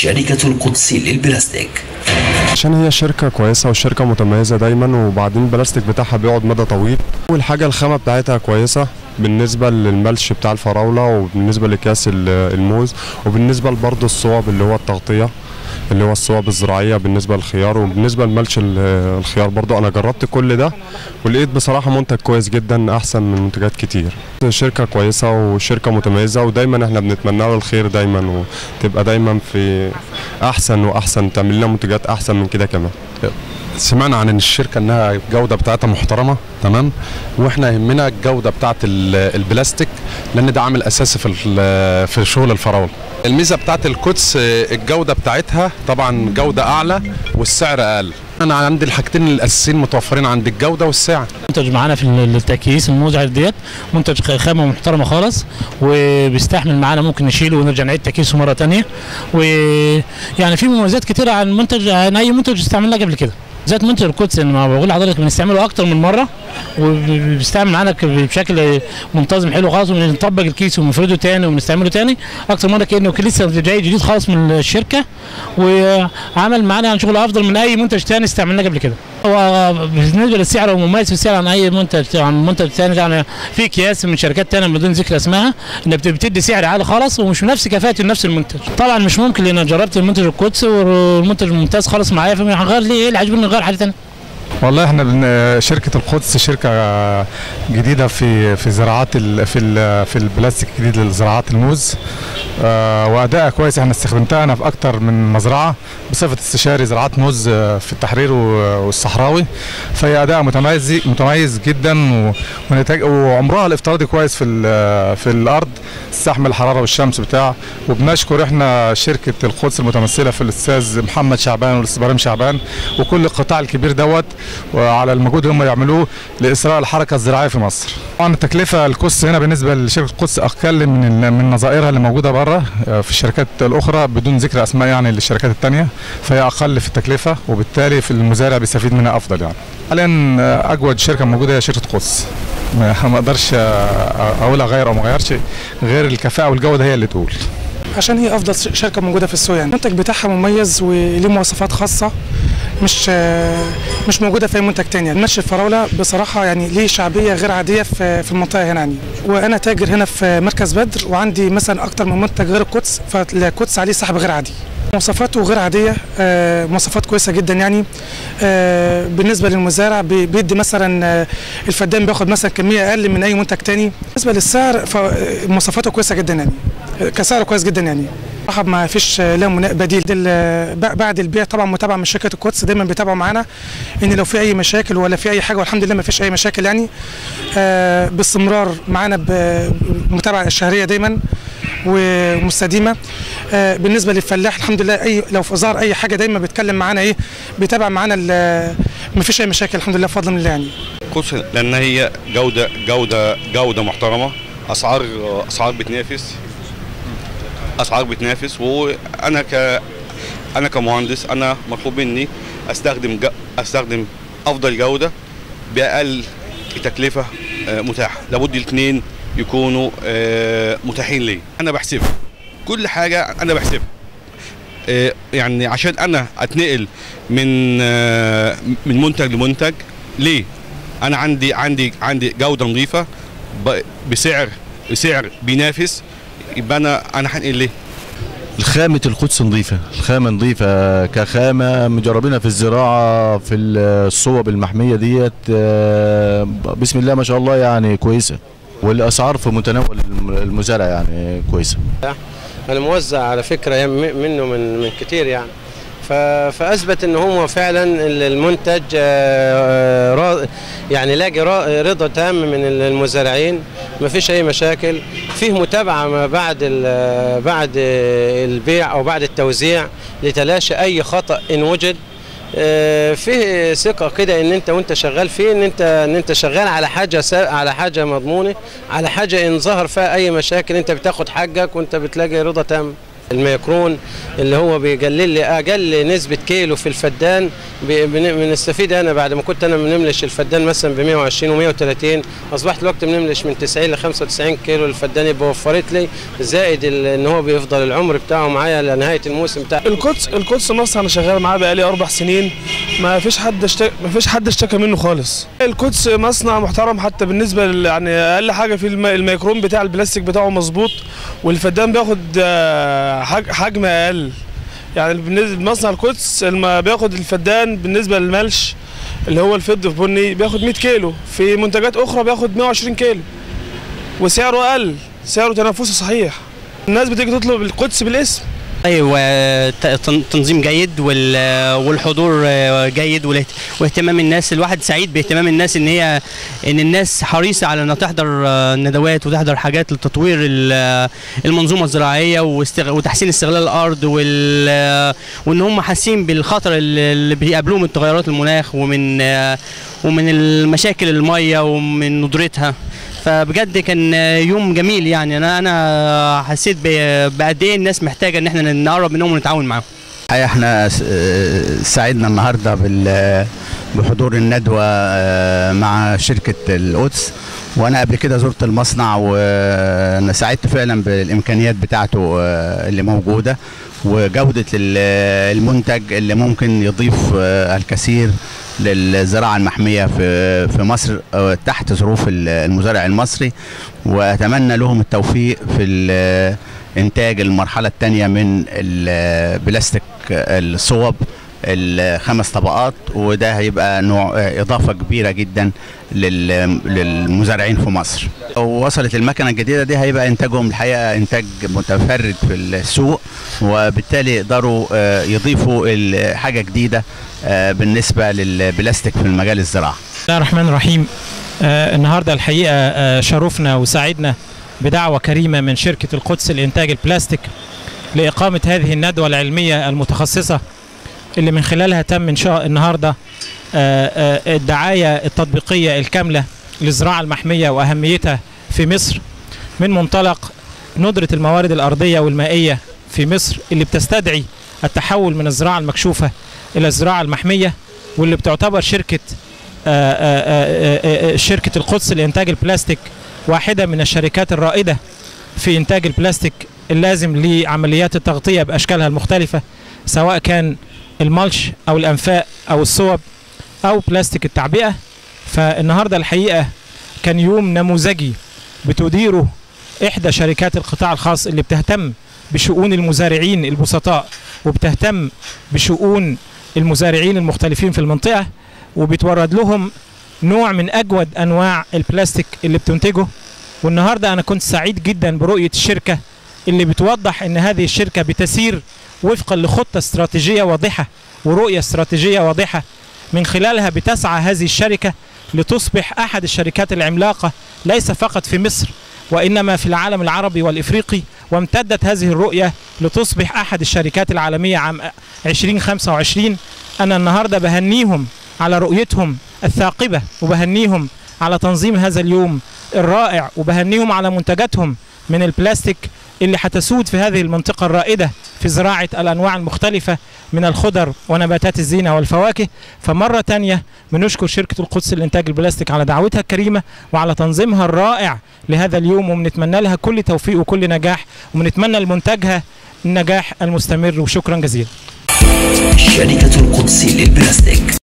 شركة القدس للبلاستيك. عشان هي شركة كويسة وشركة متميزة دايما وبعدين البلاستيك بتاعها بيقعد مدى طويل. أول حاجة الخامة بتاعتها كويسة بالنسبة للملش بتاع الفراولة وبالنسبة لكاس ال- الموز وبالنسبة برضه الصوب اللي هو التغطية. اللي هو الصوب الزراعية بالنسبة للخيار وبالنسبة لملش ال- الخيار برضه أنا جربت كل ده ولقيت بصراحة منتج كويس جدا أحسن من منتجات كتير. شركة كويسة وشركة متميزة ودايما إحنا بنتمنى له الخير دايما وتبقى دايما في أحسن وأحسن تعمل لنا منتجات أحسن من كده كمان. سمعنا عن الشركة إنها الجوده بتاعتها محترمة تمام؟ وإحنا يهمنا الجودة بتاعت ال- البلاستيك لأن ده عامل أساسي في في شغل الفراولة. الميزة بتاعت القدس الجودة بتاعتها طبعا جودة أعلى والسعر أقل. أنا عندي الحاجتين الأساسيين متوفرين عند الجودة والسعر. منتج معانا في التكييس الموزع ديت منتج خامة محترمة خالص وبيستحمل معانا ممكن نشيله ونرجع نعيد تكييسه مرة تانية. ويعني في مميزات كتيرة عن منتج عن أي منتج استعملناه قبل كده. ذات منتج القدس ان ما بقول لحضرتك بنستعمله أكتر من مرة وبيستعمل معانا بشكل منتظم حلو خالص وبنطبق الكيس ونفرده تاني وبنستعمله تاني. أكتر مرة كأنه لسه جاي جديد خالص من الشركة وعمل معانا يعني شغل أفضل من أي منتج تاني استعملناه قبل كده. هو بالنسبة للسعر هو مميز في السعر عن أي منتج عن منتج ثاني يعني في اكياس من شركات ثانية بدون ذكر اسمها بت- بتدي سعر عالي خالص ومش نفس كفاءه نفس المنتج. طبعا مش ممكن لأن جربت المنتج القدس والمنتج ممتاز خالص معايا فما هغير ليه؟ اللي عاجبني نغير حاجة ثانية والله إحنا شركة القدس شركة جديدة في في زراعات في في البلاستيك الجديد لزراعات الموز. آه، وادائها كويس إحنا استخدمتها أنا في أكتر من مزرعة بصفة استشاري زراعات موز آه، في التحرير والصحراوي. فهي ادائها متميز متميز جدا وعمرها الافتراضي كويس في في الأرض تستحمل الحرارة والشمس بتاع. وبنشكر إحنا شركة القدس المتمثلة في الأستاذ محمد شعبان والإستاذ إبراهيم شعبان وكل القطاع الكبير دوت وعلى المجهود اللي هم يعملوه لإسراء الحركة الزراعية في مصر. طبعا التكلفه القدس هنا بالنسبة لشركة القدس أقل من من نظائرها اللي موجودة بره آه، في الشركات الأخرى بدون ذكر أسماء يعني للشركات الثانية فهي أقل في التكلفة وبالتالي في المزارع بيستفيد منها أفضل يعني. حاليا آه، أجود شركة موجودة هي شركة قدس. ما أقدرش آه، أقول اغير أو ما أغيرش غير الكفاءة والجودة هي اللي تقول. عشان هي أفضل شركة موجودة في السوق يعني المنتج بتاعها مميز وليه مواصفات خاصة مش مش موجودة في أي منتج تاني. يعني مشي الفراولة بصراحة يعني ليه شعبية غير عادية في في المنطقة هنا يعني. وأنا تاجر هنا في مركز بدر وعندي مثلا أكتر من منتج غير القدس فالقدس عليه سحب غير عادي. مواصفاته غير عادية آه، مواصفات كويسة جدا يعني. آه، بالنسبة للمزارع بي- بيدي مثلا آه، الفدان بياخد مثلا كمية أقل من أي منتج تاني. بالنسبة للسعر فمواصفاته كويسة جدا يعني. كسعر كويس جدا يعني. صراحة ما فيش لا بديل بعد البيع. طبعا متابعه من شركة القدس دايما بيتابعوا معانا إن لو في أي مشاكل ولا في أي حاجة والحمد لله ما فيش أي مشاكل يعني. آه، باستمرار معانا بمتابعه شهريه دايما ومستديمة. آه، بالنسبة للفلاح الحمد لله اي لو في ظهر أي حاجة دايما بيتكلم معانا إيه بيتابع معانا ما فيش أي مشاكل الحمد لله بفضل الله يعني. قدس لأن هي جوده جوده جودة محترمة. اسعار أسعار بتنافس. أسعار بتنافس وأنا ك أنا كمهندس أنا مطلوب مني أستخدم ج... أستخدم أفضل جودة بأقل تكلفة آه، متاحة. لابد الاثنين يكونوا آه، متاحين لي. أنا بحسبها. كل حاجة أنا بحسبها. آه، يعني عشان أنا أتنقل من من منتج لمنتج ليه؟ أنا عندي عندي عندي جودة نظيفة بسعر بسعر بينافس يبقى أنا أنا هنقل ليه؟ الخامة القدس نظيفة. الخامة نظيفة كخامة مجربينها في الزراعة في الصوب المحمية ديت آه، بسم الله ما شاء الله يعني كويسة. والأسعار في متناول المزارع يعني كويسة. أنا موزع على فكرة م- منه من من كتير يعني. فأثبت إن هو فعلا ال- المنتج آه، را- يعني لاقي رضا تام من ال- المزارعين. ما فيش أي مشاكل. فيه متابعة ما بعد ال- بعد البيع أو بعد التوزيع لتلاشي أي خطأ إن وجد. آه، فيه ثقة كده إن أنت وأنت شغال فيه إن انت إن أنت شغال على حاجة على حاجة مضمونة على حاجة إن ظهر فيها أي مشاكل أنت بتاخد حقك وأنت بتلاقي رضا تام. الميكرون اللي هو بيقلل لي أقل نسبة كيلو في الفدان. بنستفيد أنا بعد ما كنت أنا بنملش الفدان مثلا ب 120 و130 أصبحت الوقت بنملش من 90 ل 95 كيلو الفدان يبقى وفرت لي زائد إن هو بيفضل العمر بتاعه معايا لنهاية الموسم بتاع القدس القدس مصر أنا شغال معاه بقالي أربع سنين. ما فيش حد اشتكى ما فيش حد اشتكى منه خالص. القدس مصنع محترم حتى بالنسبة يعني أقل حاجة في الم- الميكرون بتاع البلاستيك بتاعه مظبوط والفدان بياخد آه، حجم أقل. يعني بالنسبة لمصنع القدس لما بياخد الفدان بالنسبة للملش اللي هو الفض في بني بياخد 100 كيلو. في منتجات أخرى بياخد 120 كيلو. وسعره أقل. سعره تنافسي صحيح. الناس بتيجي تطلب القدس بالاسم. أيوه تن- تنظيم جيد وال- والحضور جيد واهتمام الناس الواحد سعيد باهتمام الناس إن هي إن الناس حريصة على إنها تحضر ندوات وتحضر حاجات لتطوير ال- المنظومة الزراعية وتحسين استغلال الأرض وإن هم حاسين بالخطر اللي بيقابلوه من تغيرات المناخ ومن ومن المشاكل المية ومن ندرتها. فبجد كان يوم جميل يعني. أنا أنا حسيت بقد إيه الناس محتاجة إن إحنا نقرب منهم ونتعاون معاهم. الحقيقة إحنا آه، سعدنا النهارده بال- بحضور الندوة آه، مع شركة القدس. وأنا قبل كده زرت المصنع وأنا سعدت فعلا بالإمكانيات بتاعته آه، اللي موجودة وجودة ال- المنتج اللي ممكن يضيف آه، الكثير للزراعة المحمية في في مصر تحت ظروف ال- المزارع المصري. وأتمنى لهم التوفيق في ال- إنتاج المرحلة الثانية من البلاستيك الصوب الخمس طبقات وده هيبقى نوع إضافة كبيرة جدا لل- للمزارعين في مصر. وصلت المكنة الجديدة دي هيبقى إنتاجهم الحقيقة إنتاج متفرد في السوق وبالتالي يقدروا آه، يضيفوا حاجة جديدة آه، بالنسبة للبلاستيك في المجال الزراعي بسم الله الرحمن الرحيم. آه النهارده الحقيقة آه شرفنا وسعدنا بدعوة كريمة من شركة القدس لإنتاج البلاستيك لإقامة هذه الندوة العلمية المتخصصة اللي من خلالها تم إنشاء النهارده آه آه الدعاية التطبيقية الكاملة للزراعة المحمية وأهميتها في مصر. من منطلق ندرة الموارد الأرضية والمائية في مصر اللي بتستدعي التحول من الزراعة المكشوفة إلى الزراعة المحمية واللي بتعتبر شركة آه، شركة القدس لإنتاج البلاستيك واحدة من الشركات الرائدة في إنتاج البلاستيك اللازم لعمليات التغطية بأشكالها المختلفة سواء كان الملش أو الأنفاق أو الصوب أو بلاستيك التعبئة فالنهاردة الحقيقة كان يوم نموذجي بتديره إحدى شركات القطاع الخاص اللي بتهتم بشؤون المزارعين البسطاء وبتهتم بشؤون المزارعين المختلفين في المنطقة وبتورد لهم نوع من أجود أنواع البلاستيك اللي بتنتجه. والنهاردة أنا كنت سعيد جدا برؤية الشركة اللي بتوضح إن هذه الشركة بتسير وفقا لخطة استراتيجية واضحة ورؤية استراتيجية واضحة. من خلالها بتسعى هذه الشركة لتصبح أحد الشركات العملاقة ليس فقط في مصر وإنما في العالم العربي والإفريقي. وامتدت هذه الرؤية لتصبح أحد الشركات العالمية عام 2025 أنا النهارده بهنيهم على رؤيتهم الثاقبة وبهنيهم على تنظيم هذا اليوم الرائع وبهنيهم على منتجاتهم من البلاستيك اللي هتسود في هذه المنطقة الرائدة في زراعة الأنواع المختلفة من الخضر ونباتات الزينة والفواكه. فمرة تانية بنشكر شركة القدس لإنتاج البلاستيك على دعوتها الكريمة وعلى تنظيمها الرائع لهذا اليوم وبنتمنى لها كل توفيق وكل نجاح وبنتمنى لمنتجها النجاح المستمر. وشكرا جزيلا. شركة القدس للبلاستيك.